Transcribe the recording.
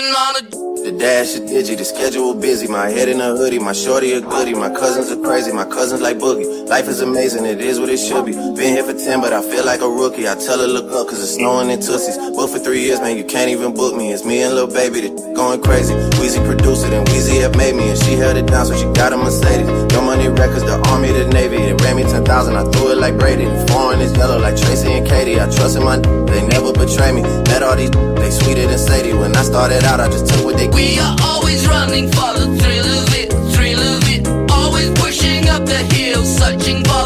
on. The dash is digi, the schedule busy. My head in a hoodie, my shorty a goodie. My cousins are crazy, my cousins like boogie. Life is amazing, it is what it should be. Been here for 10, but I feel like a rookie. I tell her look up, cause it's snowing in Tussies. Booked for three years, man, you can't even book me. It's me and Lil Baby, that going crazy. Wheezy produced it, and Weezy have made me. And she held it down, so she got a Mercedes. Your money 10,000, I threw it like Brady. The foreign is yellow like Tracy McGrady. I trust in my they never betray me. Met all these they sweeter than Sadie. When I started out, I just took what they We are always running for the thrill of it, thrill of it. Always pushing up the hill, searching for